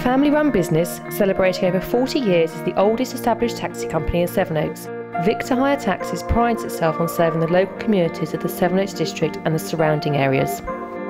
family run business celebrating over 40 years as the oldest established taxi company in Sevenoaks, Victor Hire Taxis prides itself on serving the local communities of the Sevenoaks district and the surrounding areas.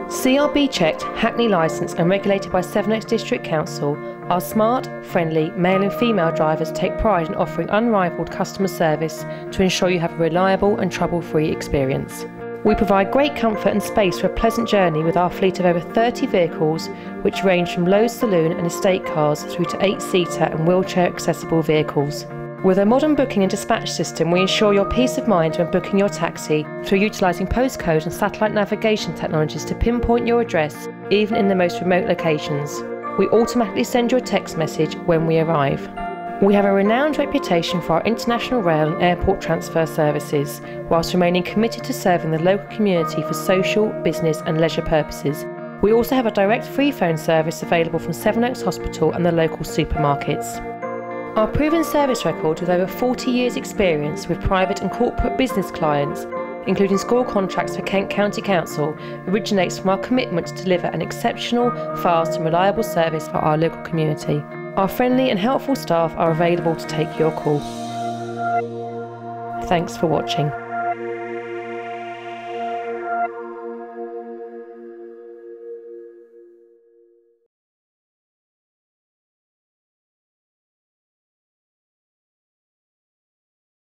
CRB checked, Hackney licensed, and regulated by Sevenoaks District Council, our smart, friendly male and female drivers take pride in offering unrivaled customer service to ensure you have a reliable and trouble free experience. We provide great comfort and space for a pleasant journey with our fleet of over 30 vehicles, which range from low saloon and estate cars through to eight seater and wheelchair accessible vehicles. With a modern booking and dispatch system, we ensure your peace of mind when booking your taxi through utilising postcode and satellite navigation technologies to pinpoint your address, even in the most remote locations. We automatically send you a text message when we arrive. We have a renowned reputation for our international rail and airport transfer services, whilst remaining committed to serving the local community for social, business, and leisure purposes. We also have a direct free phone service available from Sevenoaks Hospital and the local supermarkets. Our proven service record with over 40 years' experience with private and corporate business clients, including score contracts for Kent County Council, originates from our commitment to deliver an exceptional, fast, and reliable service for our local community. Our friendly and helpful staff are available to take your call. Thanks for watching.